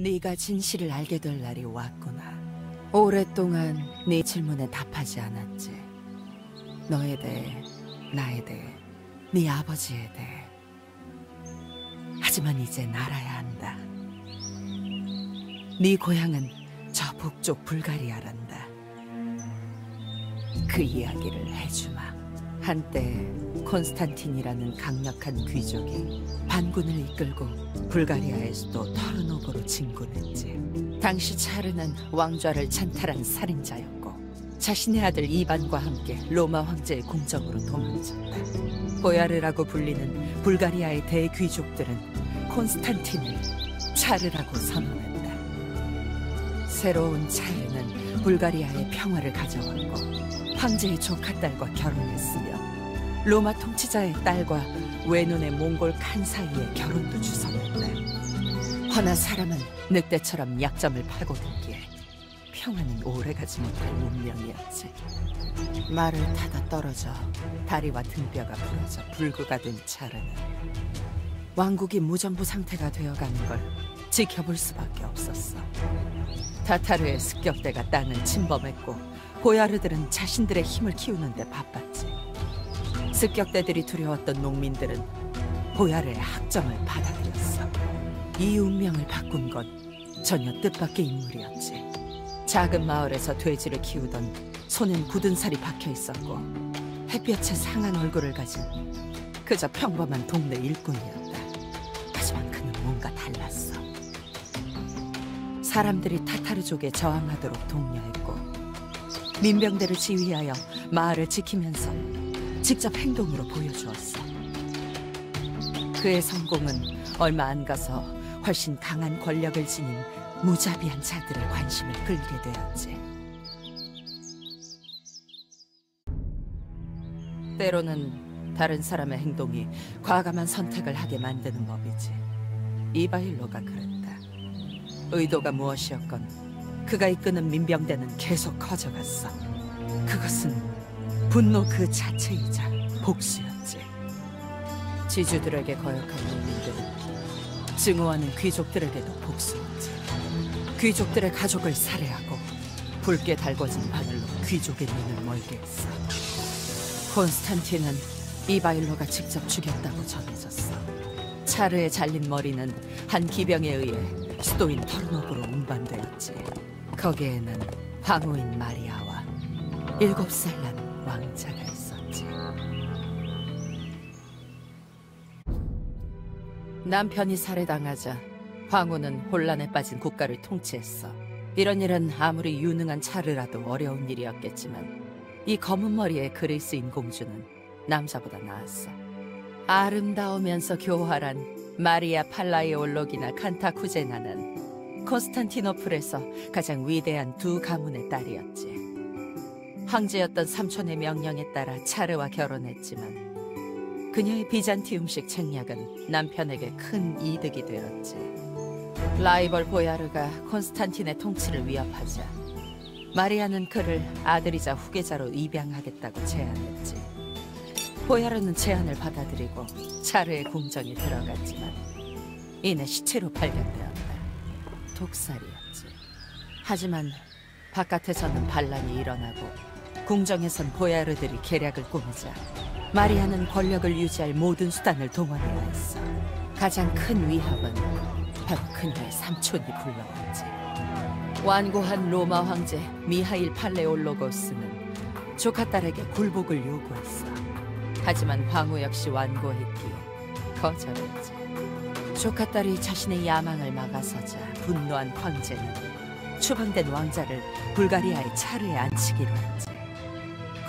네가 진실을 알게 될 날이 왔구나. 오랫동안 네 질문에 답하지 않았지. 너에 대해, 나에 대해, 네 아버지에 대해. 하지만 이제 알아야 한다. 네 고향은 저 북쪽 불가리아란다. 그 이야기를 해주마. 한때 콘스탄틴이라는 강력한 귀족이 반군을 이끌고 불가리아의 수도 터르노브로 진군했지. 당시 차르는 왕좌를 찬탈한 살인자였고 자신의 아들 이반과 함께 로마 황제의 궁정으로 도망쳤다. 보야르라고 불리는 불가리아의 대귀족들은 콘스탄틴을 차르라고 선언했다. 새로운 차르는 불가리아의 평화를 가져왔고 황제의 조카 딸과 결혼했으며 로마 통치자의 딸과 외눈의 몽골 칸 사이에 결혼도 주선했다. 허나 사람은 늑대처럼 약점을 파고들기에 평화는 오래가지 못할 운명이었지. 말을 타다 떨어져 다리와 등뼈가 부러져 불구가 된 차르는 왕국이 무전부 상태가 되어가는 걸 지켜볼 수밖에 없었어. 타타르의 습격대가 땅을 침범했고 보야르들은 자신들의 힘을 키우는 데 바빴지. 습격대들이 두려웠던 농민들은 보야르의 학점을 받아들였어. 이 운명을 바꾼 건 전혀 뜻밖의 인물이었지. 작은 마을에서 돼지를 키우던 손엔 굳은 살이 박혀 있었고 햇볕에 상한 얼굴을 가진 그저 평범한 동네 일꾼이었다. 하지만 그는 뭔가 달랐어. 사람들이 타타르족에 저항하도록 독려했고 민병대를 지휘하여 마을을 지키면서 직접 행동으로 보여주었어. 그의 성공은 얼마 안 가서 훨씬 강한 권력을 지닌 무자비한 자들의 관심을 끌게 되었지. 때로는 다른 사람의 행동이 과감한 선택을 하게 만드는 법이지. 이바일로가 그랬다. 의도가 무엇이었건 그가 이끄는 민병대는 계속 커져갔어. 그것은 분노 그 자체이자 복수였지. 지주들에게 거역한 농민들은 증오하는 귀족들에게도 복수했지. 귀족들의 가족을 살해하고 붉게 달궈진 바늘로 귀족의 눈을 멀게 했어. 콘스탄틴은 이바일로가 직접 죽였다고 전해졌어. 차르의 잘린 머리는 한 기병에 의해 수도인 터르노브로 운반되었지. 거기에는 황후인 마리아와 일곱 살 난 왕자가 있었지. 남편이 살해당하자 황후는 혼란에 빠진 국가를 통치했어. 이런 일은 아무리 유능한 차르라도 어려운 일이었겠지만 이 검은 머리의 그리스인 공주는 남자보다 나았어. 아름다우면서 교활한 마리아 팔라이올로기나 칸타쿠제나는 콘스탄티노플에서 가장 위대한 두 가문의 딸이었지. 황제였던 삼촌의 명령에 따라 차르와 결혼했지만 그녀의 비잔티움식 책략은 남편에게 큰 이득이 되었지. 라이벌 보야르가 콘스탄틴의 통치를 위협하자 마리아는 그를 아들이자 후계자로 입양하겠다고 제안했지. 보야르는 제안을 받아들이고 차르의 궁정에 들어갔지만 이내 시체로 발견되었다. 독살이었지. 하지만 바깥에서는 반란이 일어나고 궁정에선 보야르들이 계략을 꾸미자 마리아는 권력을 유지할 모든 수단을 동원해야 했어. 가장 큰 위협은 바로 그녀의 삼촌이 불러왔지. 완고한 로마 황제 미하일 팔레올로고스는 조카 딸에게 굴복을 요구했어. 하지만 황후 역시 완고했기에 거절했지. 조카 딸이 자신의 야망을 막아서자 분노한 황제는 추방된 왕자를 불가리아의 차르에 앉히기로 했지.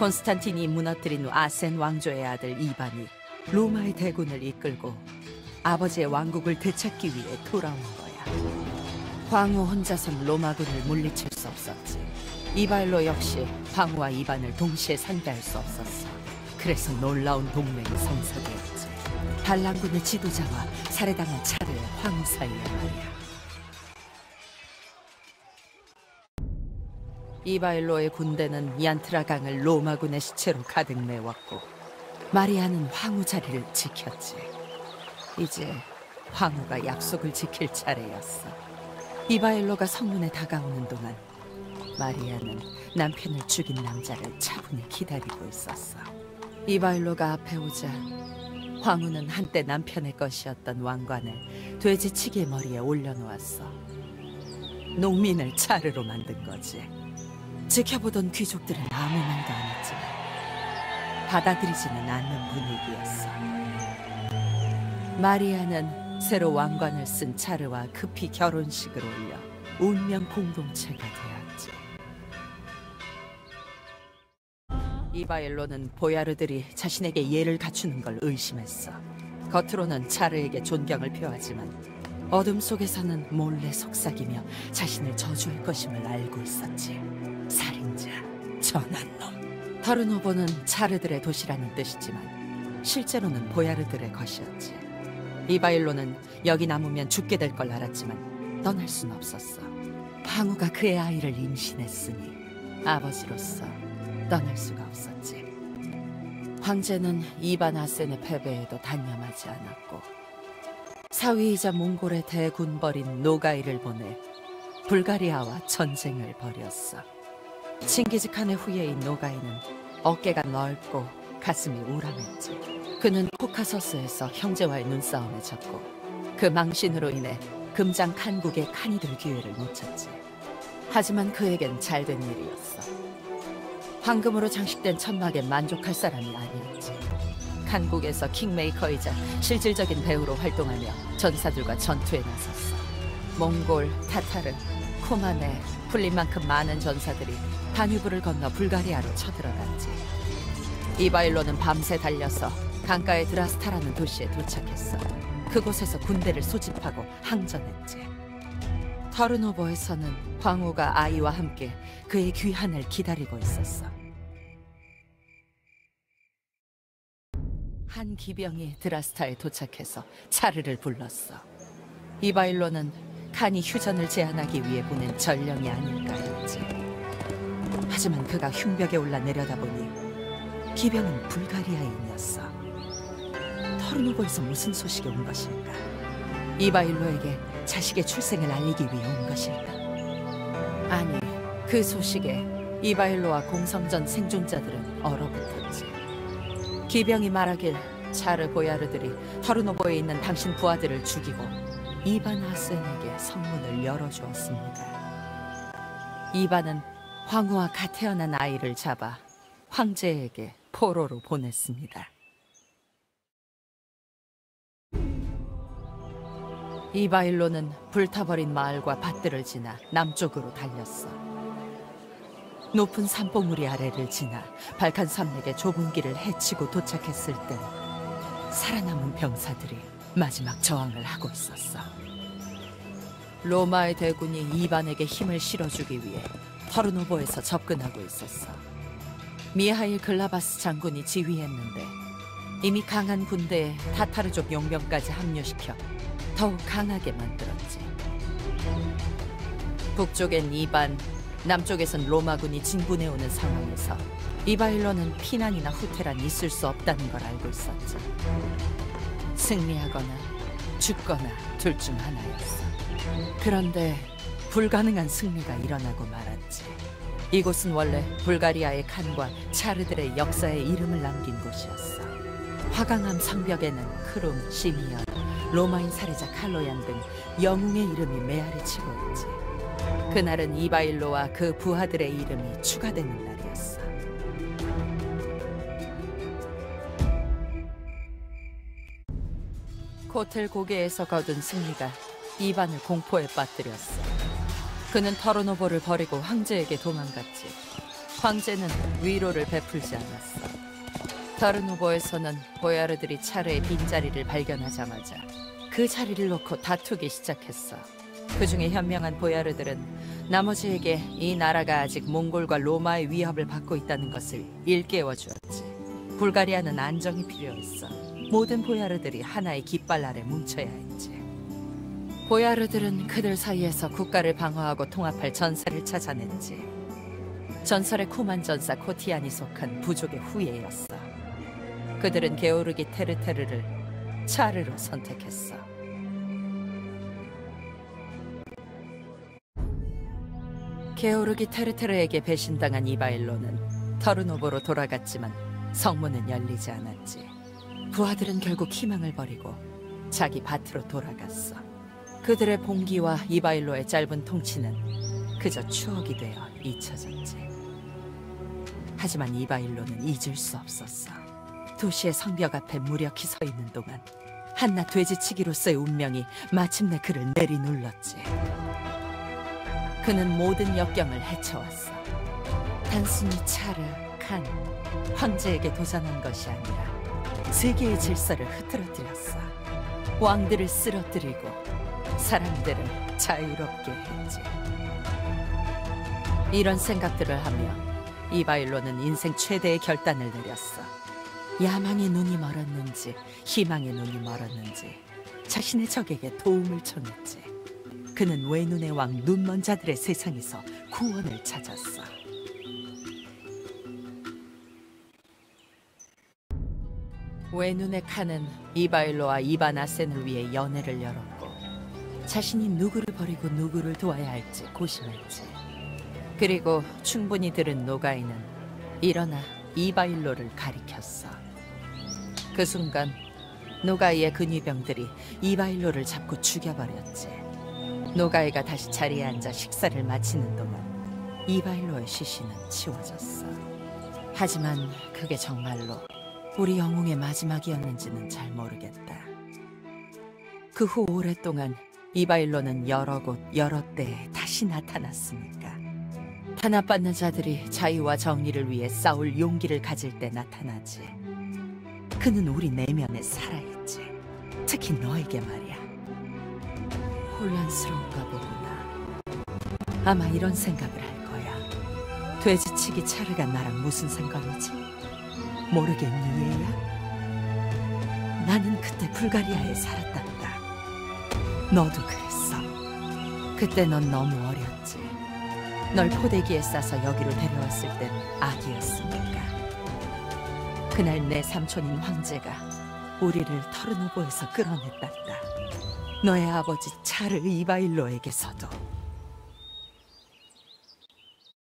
콘스탄틴이 무너뜨린 아센 왕조의 아들 이반이 로마의 대군을 이끌고 아버지의 왕국을 되찾기 위해 돌아온 거야. 황후 혼자선 로마군을 물리칠 수 없었지. 이발로 역시 황후와 이반을 동시에 상대할 수 없었어. 그래서 놀라운 동맹이 성사되었지. 반란군의 지도자와 살해당한 차르의 황후 사이에 말이야. 이바일로의 군대는 얀트라 강을 로마군의 시체로 가득 메웠고 마리아는 황후 자리를 지켰지. 이제 황후가 약속을 지킬 차례였어. 이바일로가 성문에 다가오는 동안 마리아는 남편을 죽인 남자를 차분히 기다리고 있었어. 이바일로가 앞에 오자 황후는 한때 남편의 것이었던 왕관을 돼지치기 머리에 올려놓았어. 농민을 차르로 만든 거지. 지켜보던 귀족들은 아무 말도 안 했지만 받아들이지는 않는 분위기였어. 마리아는 새로 왕관을 쓴 차르와 급히 결혼식을 올려 운명 공동체가 되었지. 이바일로는 보야르들이 자신에게 예를 갖추는 걸 의심했어. 겉으로는 차르에게 존경을 표하지만 어둠 속에서는 몰래 속삭이며 자신을 저주할 것임을 알고 있었지. 전한 놈. 타르노보는 차르들의 도시라는 뜻이지만 실제로는 보야르들의 것이었지. 이바일로는 여기 남으면 죽게 될 걸 알았지만 떠날 순 없었어. 방우가 그의 아이를 임신했으니 아버지로서 떠날 수가 없었지. 황제는 이반 아센의 패배에도 단념하지 않았고 사위이자 몽골의 대군벌인 노가이를 보내 불가리아와 전쟁을 벌였어. 칭기즈칸의 후예인 노가이는 어깨가 넓고 가슴이 우람했지. 그는 코카서스에서 형제와의 눈싸움에 졌고 그 망신으로 인해 금장 칸국의 칸이 될 기회를 놓쳤지. 하지만 그에겐 잘된 일이었어. 황금으로 장식된 천막에 만족할 사람이 아니었지. 한국에서 킹메이커이자 실질적인 배우로 활동하며 전사들과 전투에 나섰어. 몽골, 타타르, 코마네, 풀린 만큼 많은 전사들이 다뉴브를 건너 불가리아로 쳐들어갔지. 이바일로는 밤새 달려서 강가의 드라스타라는 도시에 도착했어. 그곳에서 군대를 소집하고 항전했지. 터르노버에서는 황후가 아이와 함께 그의 귀환을 기다리고 있었어. 한 기병이 드라스타에 도착해서 차르를 불렀어. 이바일로는 칸이 휴전을 제안하기 위해 보낸 전령이 아닐까 했지. 하지만 그가 흉벽에 올라 내려다보니 기병은 불가리아인이었어. 터르노보에서 무슨 소식이 온 것일까? 이바일로에게 자식의 출생을 알리기 위해 온 것일까? 아니, 그 소식에 이바일로와 공성전 생존자들은 얼어붙었지. 기병이 말하길 차르 보야르들이 터르노보에 있는 당신 부하들을 죽이고 이반 하센에게 성문을 열어주었습니다. 이반은 황후와 갓 태어난 아이를 잡아 황제에게 포로로 보냈습니다. 이바일로는 불타버린 마을과 밭들을 지나 남쪽으로 달렸어. 높은 산봉우리 아래를 지나 발칸 산맥의 좁은 길을 헤치고 도착했을 때 살아남은 병사들이 마지막 저항을 하고 있었어. 로마의 대군이 이반에게 힘을 실어주기 위해 터르노보에서 접근하고 있었어. 미하일 글라바스 장군이 지휘했는데 이미 강한 군대에 타타르족 용병까지 합류시켜 더욱 강하게 만들었지. 북쪽엔 이반, 남쪽에선 로마군이 진군해오는 상황에서 이바일로는 피난이나 후퇴란 있을 수 없다는 걸 알고 있었죠. 승리하거나 죽거나 둘 중 하나였어. 그런데 불가능한 승리가 일어나고 말았지. 이곳은 원래 불가리아의 칸과 차르들의 역사에 이름을 남긴 곳이었어. 화강암 성벽에는 크룸, 시미언, 로마인 살해자 칼로얀 등 영웅의 이름이 메아리 치고 있지. 그날은 이바일로와 그 부하들의 이름이 추가되는 날 코텔 고개에서 거둔 승리가 이반을 공포에 빠뜨렸어. 그는 터르노보를 버리고 황제에게 도망갔지. 황제는 위로를 베풀지 않았어. 터르노보에서는 보야르들이 차르의 빈자리를 발견하자마자 그 자리를 놓고 다투기 시작했어. 그 중에 현명한 보야르들은 나머지에게 이 나라가 아직 몽골과 로마의 위협을 받고 있다는 것을 일깨워 주었지. 불가리아는 안정이 필요했어. 모든 보야르들이 하나의 깃발 아래 뭉쳐야 했지. 보야르들은 그들 사이에서 국가를 방어하고 통합할 전사를 찾아냈지. 전설의 쿠만 전사 코티안이 속한 부족의 후예였어. 그들은 게오르기 테르테르를 차르로 선택했어. 게오르기 테르테르에게 배신당한 이바일로는 터르노보로 돌아갔지만 성문은 열리지 않았지. 부하들은 결국 희망을 버리고 자기 밭으로 돌아갔어. 그들의 봉기와 이바일로의 짧은 통치는 그저 추억이 되어 잊혀졌지. 하지만 이바일로는 잊을 수 없었어. 도시의 성벽 앞에 무력히 서 있는 동안 한낱 돼지치기로서의 운명이 마침내 그를 내리눌렀지. 그는 모든 역경을 헤쳐왔어. 단순히 차르, 칸, 황제에게 도전한 것이 아니라 세계의 질서를 흐트러뜨렸어. 왕들을 쓰러뜨리고 사람들을 자유롭게 했지. 이런 생각들을 하며 이바일로는 인생 최대의 결단을 내렸어. 야망의 눈이 멀었는지 희망의 눈이 멀었는지 자신의 적에게 도움을 청했지. 그는 외눈의 왕 눈먼 자들의 세상에서 구원을 찾았어. 외눈의 칸은 이바일로와 이바나센을 위해 연애를 열었고 자신이 누구를 버리고 누구를 도와야 할지 고심했지. 그리고 충분히 들은 노가이는 일어나 이바일로를 가리켰어. 그 순간 노가이의 근위병들이 이바일로를 잡고 죽여버렸지. 노가이가 다시 자리에 앉아 식사를 마치는 동안 이바일로의 시신은 치워졌어. 하지만 그게 정말로 우리 영웅의 마지막이었는지는 잘 모르겠다. 그 후 오랫동안 이바일로는 여러 곳 여러 때에 다시 나타났으니까. 탄압받는 자들이 자유와 정의를 위해 싸울 용기를 가질 때 나타나지. 그는 우리 내면에 살아있지. 특히 너에게 말이야. 혼란스러운가 보구나. 아마 이런 생각을 할 거야. 돼지치기 차르가 나랑 무슨 상관이지? 모르겠니, 얘야? 나는 그때 불가리아에 살았단다. 너도 그랬어. 그때 넌 너무 어렸지. 널 포대기에 싸서 여기로 데려왔을 땐 아기였으니까. 그날 내 삼촌인 황제가 우리를 터르노보에서 끌어냈단다. 너의 아버지 차르 이바일로에게서도.